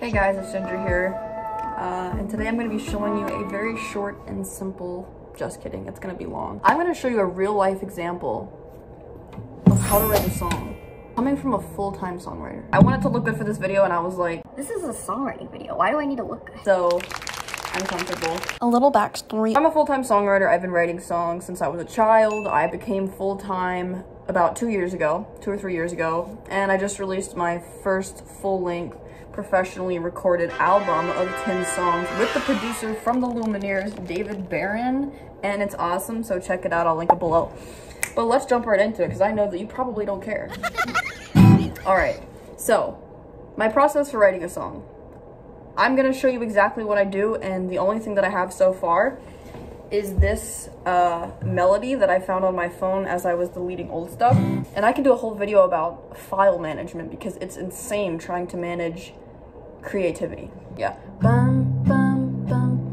Hey guys, it's Ginger here, uh, and today I'm going to be showing you a very short and simple, just kidding, it's going to be long. I'm going to show you a real life example of how to write a song. Coming from a full-time songwriter. I wanted to look good for this video and I was like, This is a songwriting video. Why do I need to look good? so I'm comfortable. A little backstory. I'm a full-time songwriter. I've been writing songs since I was a child. I became full-time about two years ago, two or three years ago, and I just released my first full-length professionally recorded album of 10 songs with the producer from the Lumineers, David Baron, and it's awesome, so check it out. I'll link it below. But let's jump right into it, because I know that you probably don't care. All right, so my process for writing a song. I'm gonna show you exactly what I do, and the only thing that I have so far is this uh, melody that I found on my phone as I was deleting old stuff. And I can do a whole video about file management because it's insane trying to manage creativity. Yeah. Bum, bum, bum.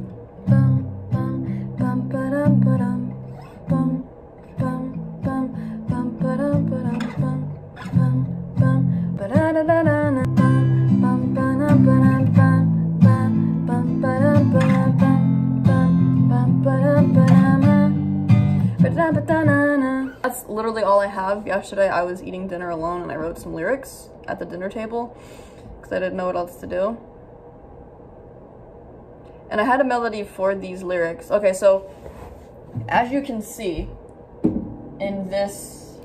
That's literally all I have. Yesterday I was eating dinner alone and I wrote some lyrics at the dinner table because I didn't know what else to do. And I had a melody for these lyrics. Okay, so as you can see in this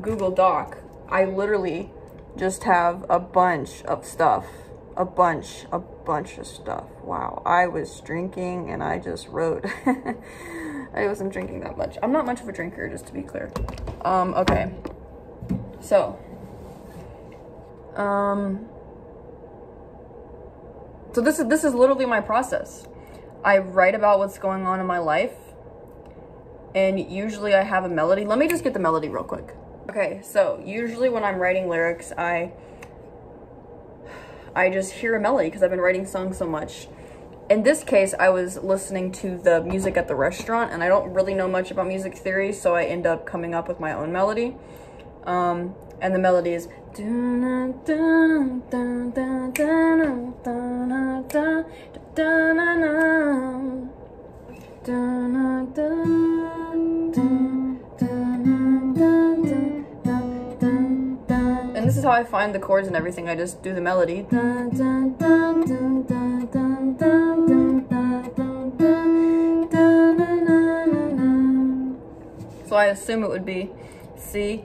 Google Doc, I literally just have a bunch of stuff. A bunch, a bunch of stuff. Wow, I was drinking and I just wrote. I wasn't drinking that much. I'm not much of a drinker, just to be clear. Um, okay. So, um, so this is this is literally my process. I write about what's going on in my life, and usually I have a melody. Let me just get the melody real quick. Okay, so usually when I'm writing lyrics, I I just hear a melody because I've been writing songs so much. In this case, I was listening to the music at the restaurant, and I don't really know much about music theory, so I end up coming up with my own melody. Um, and the melody is and this is how I find the chords and everything. I just do the melody. So I assume it would be C.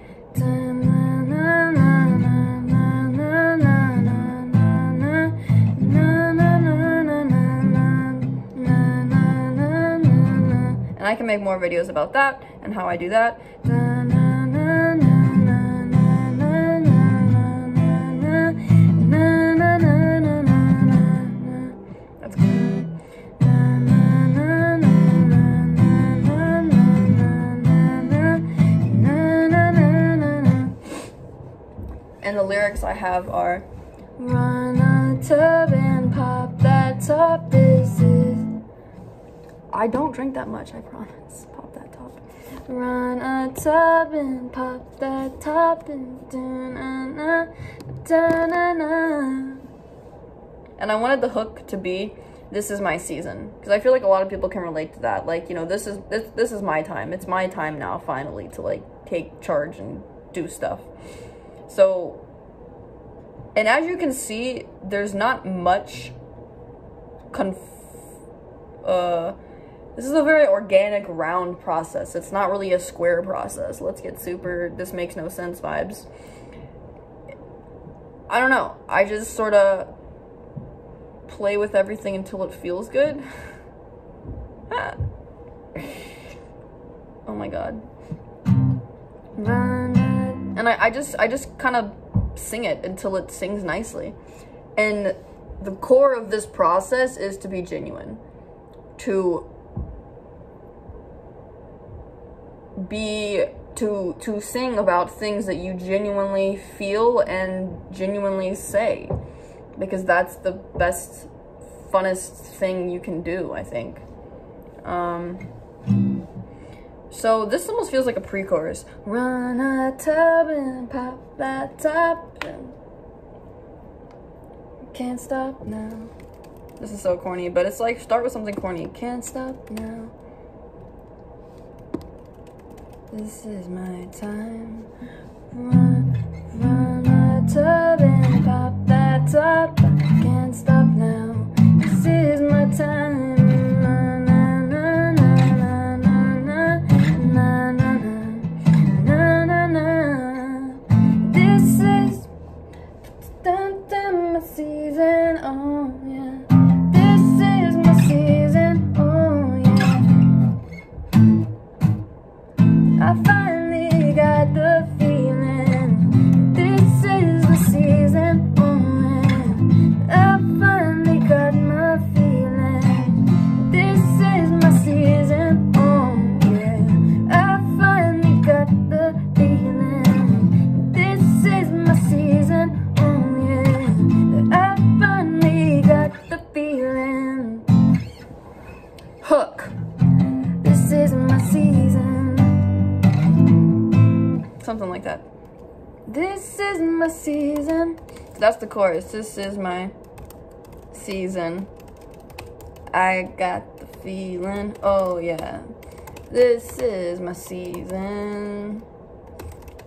I can make more videos about that and how I do that. That's. And the lyrics I have are Run a tub and pop that top. This is. I don't drink that much, I promise. Pop that top. Run a tub and pop that top and da-na-na, da-na-na. And I wanted the hook to be this is my season because I feel like a lot of people can relate to that. Like, you know, this is this this is my time. It's my time now finally to like take charge and do stuff. So and as you can see, there's not much conf uh this is a very organic round process. It's not really a square process. Let's get super this makes no sense vibes. I don't know. I just sort of play with everything until it feels good. Ah. oh my god. And I, I just I just kind of sing it until it sings nicely. And the core of this process is to be genuine. To be to to sing about things that you genuinely feel and genuinely say because that's the best funnest thing you can do i think um so this almost feels like a pre-chorus run a tub and pop that top and can't stop now. This is so corny, but it's like start with something corny. Can't stop now. This is my time. Run, run my tub and pop that top. I Can't stop now. The. This is my season. I got the feeling. Oh, yeah. This is my season.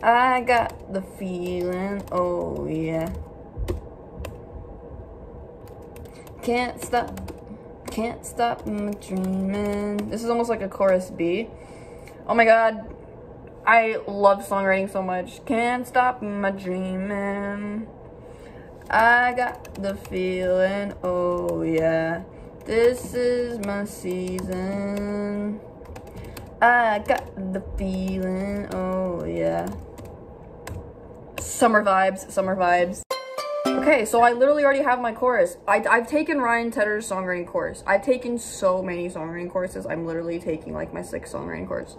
I got the feeling. Oh, yeah. Can't stop. Can't stop my dreaming. This is almost like a chorus B. Oh my god. I love songwriting so much. Can't stop my dreaming. I got the feeling. Oh yeah. This is my season. I got the feeling. Oh yeah. Summer vibes, summer vibes. Okay, so I literally already have my chorus. I, I've taken Ryan Tedder's songwriting course. I've taken so many songwriting courses. I'm literally taking like my sixth songwriting course.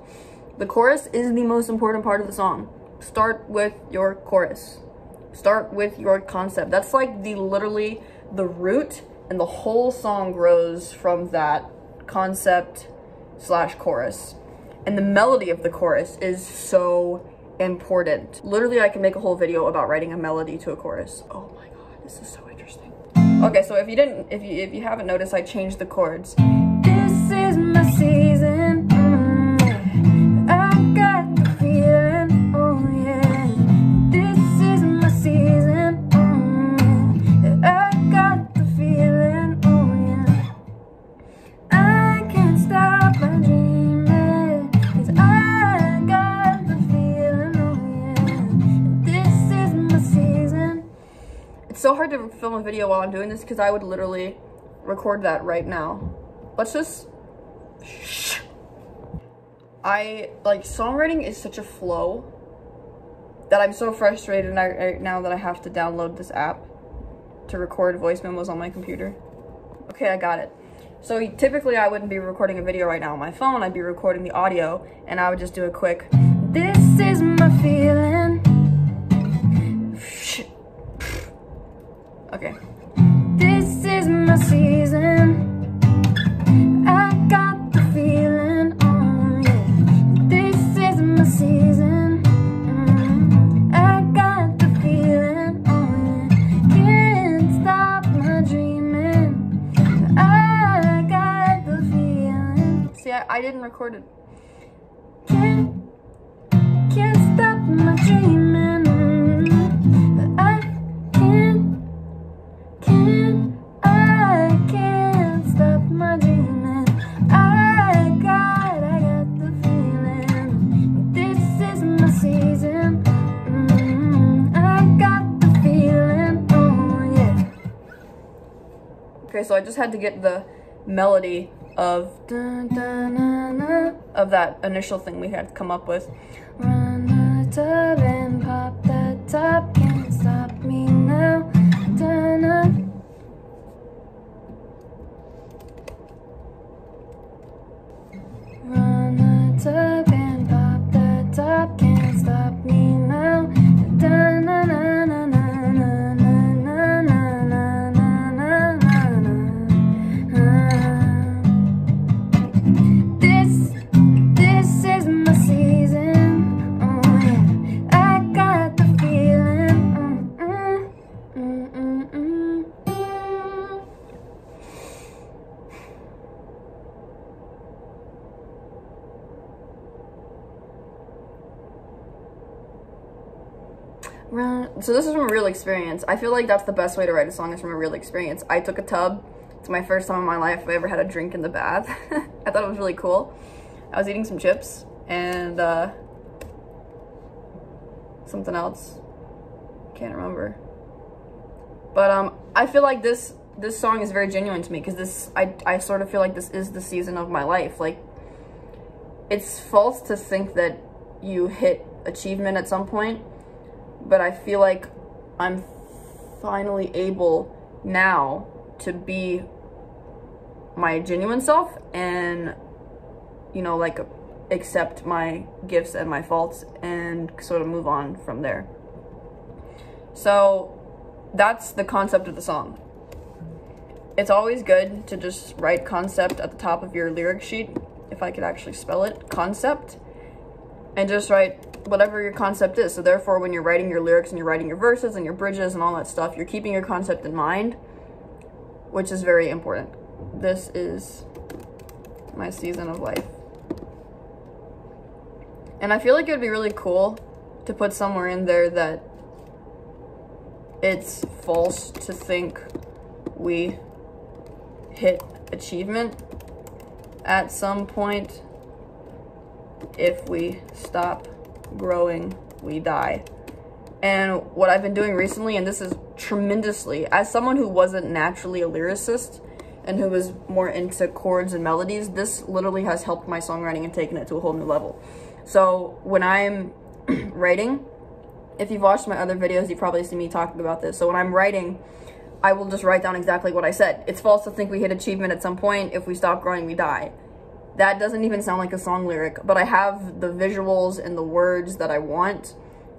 The chorus is the most important part of the song. Start with your chorus. Start with your concept. That's like the literally the root and the whole song grows from that concept slash chorus. And the melody of the chorus is so important. Literally, I can make a whole video about writing a melody to a chorus. Oh my god, this is so interesting. Okay, so if you didn't, if you if you haven't noticed, I changed the chords. This is my season. It's so hard to film a video while I'm doing this because I would literally record that right now. Let's just. Shh. I like songwriting is such a flow that I'm so frustrated right now that I have to download this app to record voice memos on my computer. Okay, I got it. So typically I wouldn't be recording a video right now on my phone, I'd be recording the audio and I would just do a quick, this is my feeling. Okay, so I just had to get the melody of dun, dun, na, na, of that initial thing we had come up with. Run the tub and pop top, So this is from a real experience. I feel like that's the best way to write a song is from a real experience. I took a tub. It's my first time in my life I ever had a drink in the bath. I thought it was really cool. I was eating some chips and uh, something else. Can't remember. But um, I feel like this this song is very genuine to me because this I, I sort of feel like this is the season of my life. Like it's false to think that you hit achievement at some point, but I feel like I'm finally able now to be my genuine self and you know like accept my gifts and my faults and sort of move on from there. So that's the concept of the song. It's always good to just write concept at the top of your lyric sheet, if I could actually spell it, concept, and just write whatever your concept is. So therefore, when you're writing your lyrics and you're writing your verses and your bridges and all that stuff, you're keeping your concept in mind, which is very important. This is my season of life. And I feel like it would be really cool to put somewhere in there that it's false to think we hit achievement at some point. If we stop growing, we die. And what I've been doing recently, and this is tremendously, as someone who wasn't naturally a lyricist and who was more into chords and melodies, this literally has helped my songwriting and taken it to a whole new level. So when I'm writing, if you've watched my other videos, you probably see me talking about this. So when I'm writing, I will just write down exactly what I said. It's false to think we hit achievement at some point. If we stop growing, we die. That doesn't even sound like a song lyric, but I have the visuals and the words that I want.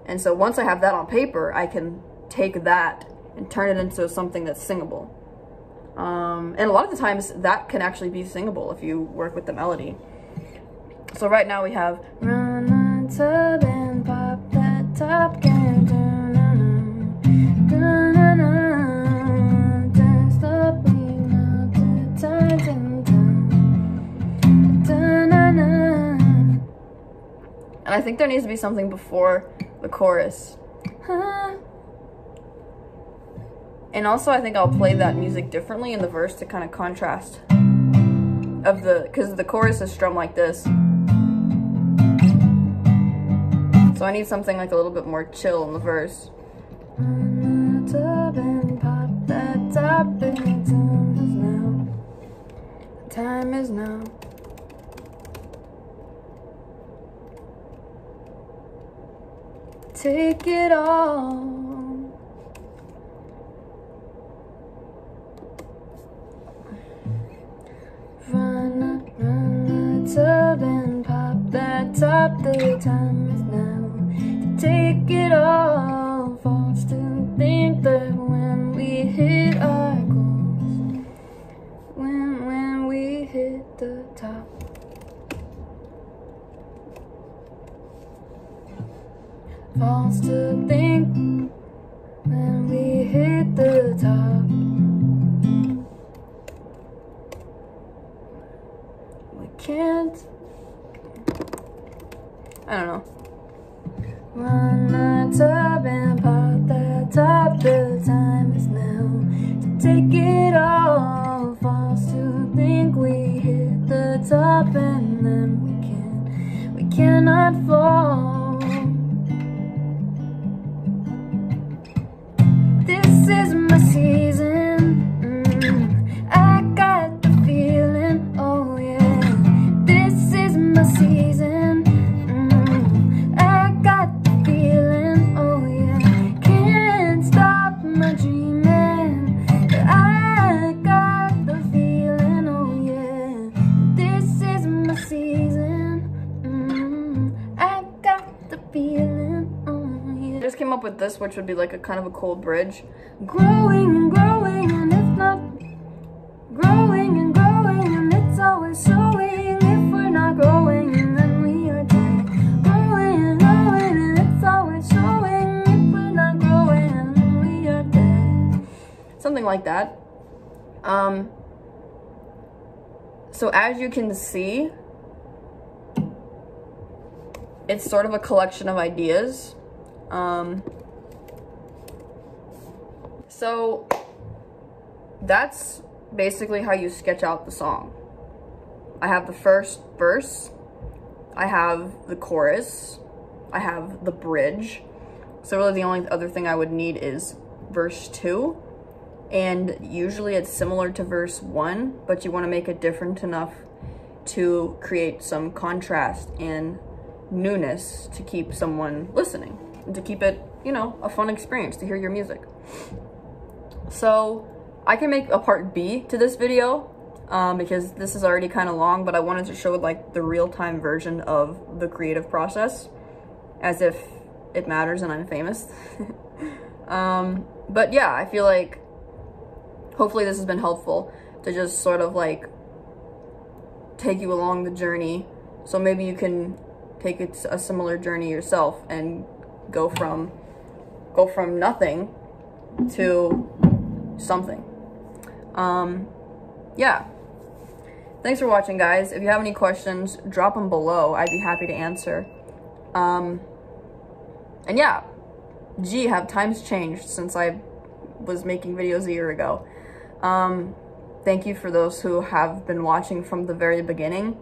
And so once I have that on paper, I can take that and turn it into something that's singable. Um, and a lot of the times that can actually be singable if you work with the melody. So right now we have Run tub and pop that top And I think there needs to be something before the chorus. And also I think I'll play that music differently in the verse to kind of contrast of the, because the chorus is strummed like this. So I need something like a little bit more chill in the verse. Time is now. Take it all. Run run the tub and pop that top. The time is now to take it all. False to think that false to think when we hit the top. We can't. I don't know. Run the tub and pop that top. The time is now to take it all. False to think we hit the top and then we can't. We cannot fall. Came is my this, which would be like a kind of a cold bridge. Growing and growing and it's not growing and growing and it's always showing if we're not growing and then we are dead. Growing and growing and it's always showing if we're not growing and then we are dead. Something like that. Um, so as you can see, it's sort of a collection of ideas um, So that's basically how you sketch out the song. I have the first verse, I have the chorus, I have the bridge. So really the only other thing I would need is verse two. And usually it's similar to verse one, but you want to make it different enough to create some contrast and newness to keep someone listening and to keep it, you know, a fun experience to hear your music. So I can make a part B to this video um, because this is already kind of long, but I wanted to show like the real-time version of the creative process as if it matters and I'm famous. um, but yeah, I feel like hopefully this has been helpful to just sort of like take you along the journey. So maybe you can take it a similar journey yourself and go from go from nothing to something. Um, yeah. Thanks for watching, guys. If you have any questions, drop them below. I'd be happy to answer. Um, and yeah, gee, have times changed since I was making videos a year ago. Um, thank you for those who have been watching from the very beginning.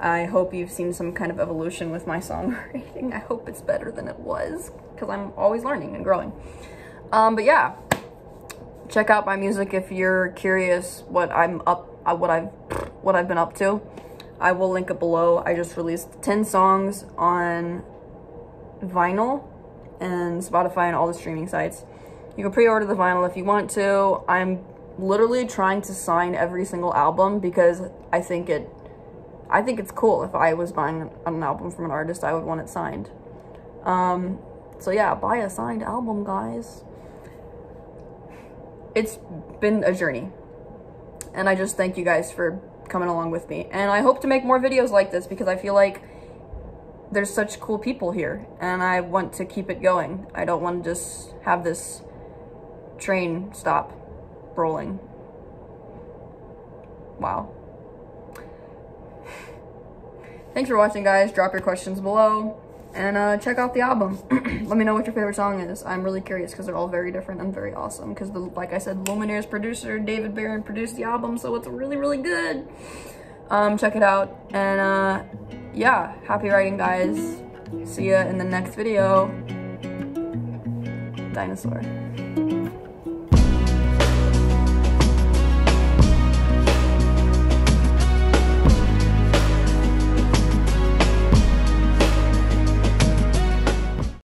I hope you've seen some kind of evolution with my songwriting. I hope it's better than it was because I'm always learning and growing. Um, but yeah, check out my music if you're curious what I'm up, uh, what I've, what I've been up to. I will link it below. I just released 10 songs on vinyl and Spotify and all the streaming sites. You can pre-order the vinyl if you want to. I'm literally trying to sign every single album because I think it I think it's cool. If I was buying an album from an artist, I would want it signed. Um, so yeah, buy a signed album, guys. It's been a journey. And I just thank you guys for coming along with me. And I hope to make more videos like this because I feel like there's such cool people here. And I want to keep it going. I don't want to just have this train stop rolling. Wow. Thanks for watching, guys. Drop your questions below. And uh, check out the album. Let me know what your favorite song is. I'm really curious because they're all very different and very awesome. Because, like I said, Lumineers' producer, David Baron, produced the album. So it's really, really good. Um, check it out. And uh, yeah, happy writing, guys. See ya in the next video. Dinosaur.